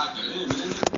Ah, qué.